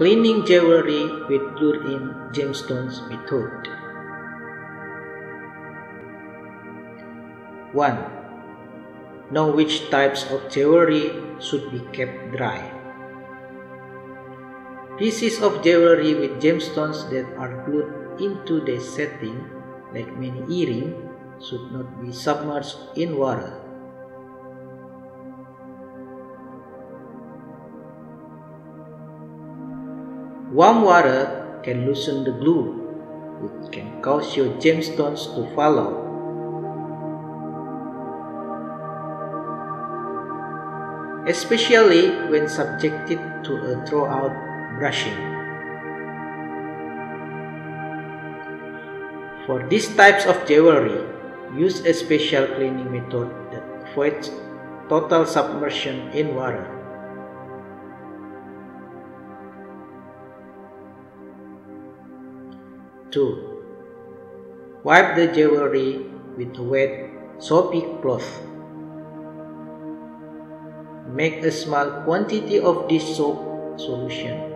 cleaning jewelry with glued-in gemstones method. 1. Know which types of jewelry should be kept dry. Pieces of jewelry with gemstones that are glued into the setting, like many earrings, should not be submerged in water. Warm water can loosen the glue, which can cause your gemstones to fall out. especially when subjected to a throughout brushing. For these types of jewelry, use a special cleaning method that avoids total submersion in water. Two, wipe the jewelry with a wet, soapy cloth. Make a small quantity of this soap solution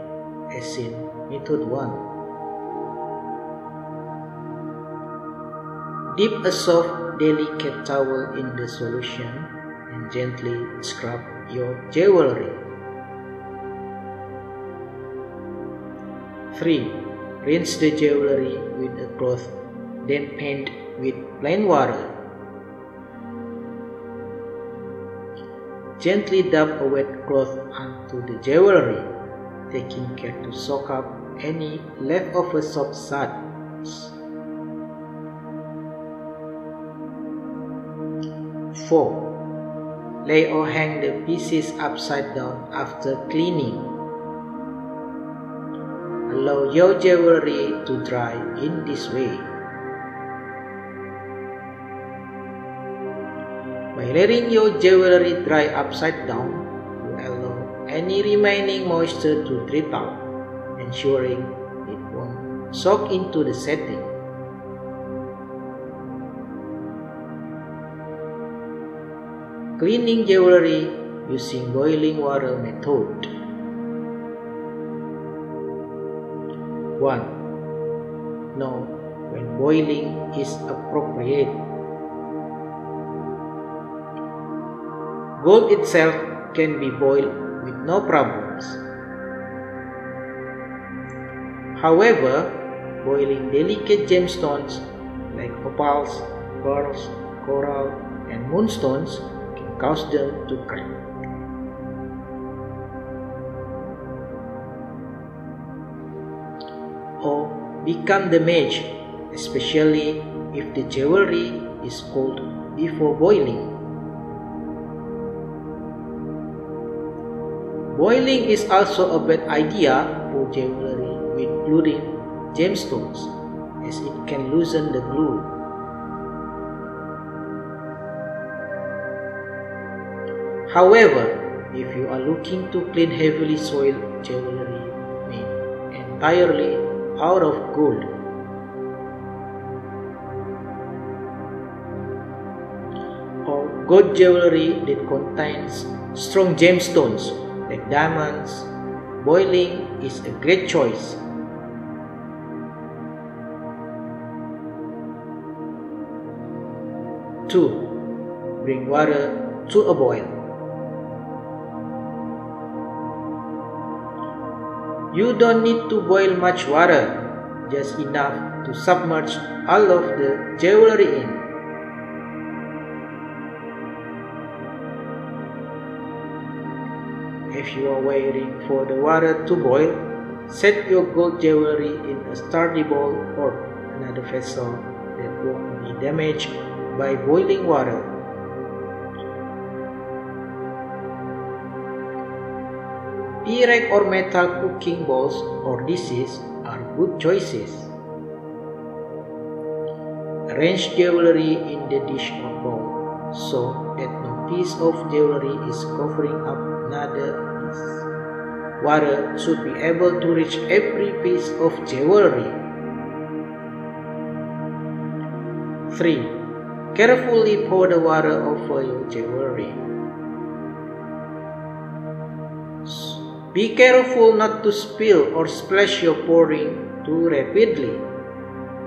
as in method 1. Dip a soft, delicate towel in the solution and gently scrub your jewelry. 3. Rinse the jewelry with a cloth, then paint with plain water. Gently dab a wet cloth onto the jewelry, taking care to soak up any leftover soft suds. 4. Lay or hang the pieces upside down after cleaning. Allow your jewelry to dry in this way. By letting your jewelry dry upside down, you allow any remaining moisture to drip out, ensuring it won't soak into the setting. Cleaning jewelry using boiling water method. 1. Know when boiling is appropriate. Gold itself can be boiled with no problems. However, boiling delicate gemstones like opals, pearls, coral, and moonstones can cause them to crack. Or become damaged, especially if the jewelry is cold before boiling. Boiling is also a bad idea for jewelry with glued-in gemstones as it can loosen the glue. However, if you are looking to clean heavily soiled jewelry made entirely out of gold, or gold jewelry that contains strong gemstones like diamonds, boiling is a great choice. Two, bring water to a boil. You don't need to boil much water, just enough to submerge all of the jewelry in. If you are waiting for the water to boil, set your gold jewelry in a sturdy bowl or another vessel that won't be damaged by boiling water. Pyrex or metal cooking bowls or dishes are good choices. Arrange jewelry in the dish or bowl so that no piece of jewelry is covering up another piece. Water should be able to reach every piece of jewelry. 3. Carefully pour the water over your jewelry. Be careful not to spill or splash your pouring too rapidly.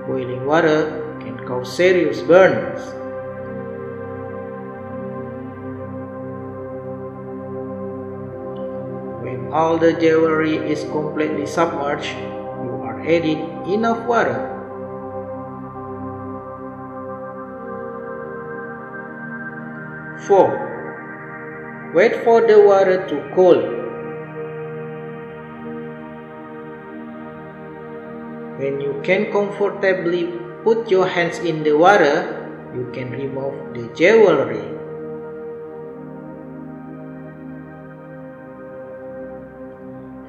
Boiling water can cause serious burns. When all the jewelry is completely submerged, you are adding enough water. Four. Wait for the water to cool. When you can comfortably put your hands in the water, you can remove the jewelry.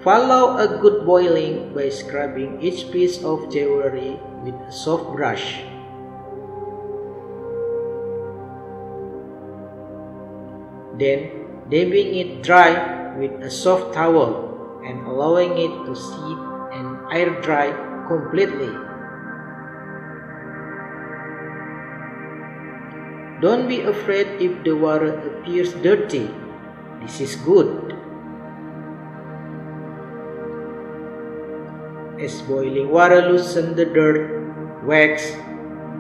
Follow a good boiling by scrubbing each piece of jewelry with a soft brush. Then dabbing it dry with a soft towel and allowing it to sit and air dry completely. Don't be afraid if the water appears dirty. This is good. As boiling water loosens the dirt, wax,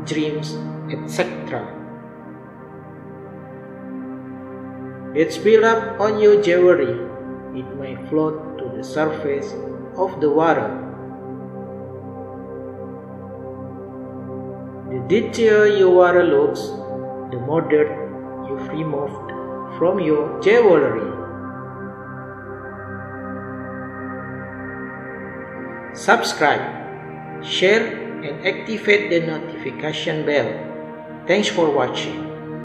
dreams, etc. It's built up on your jewelry. It may float to the surface of the water. Dirtier your water looks, the more dirt you've removed from your jewelry. Subscribe, share, and activate the notification bell. Thanks for watching.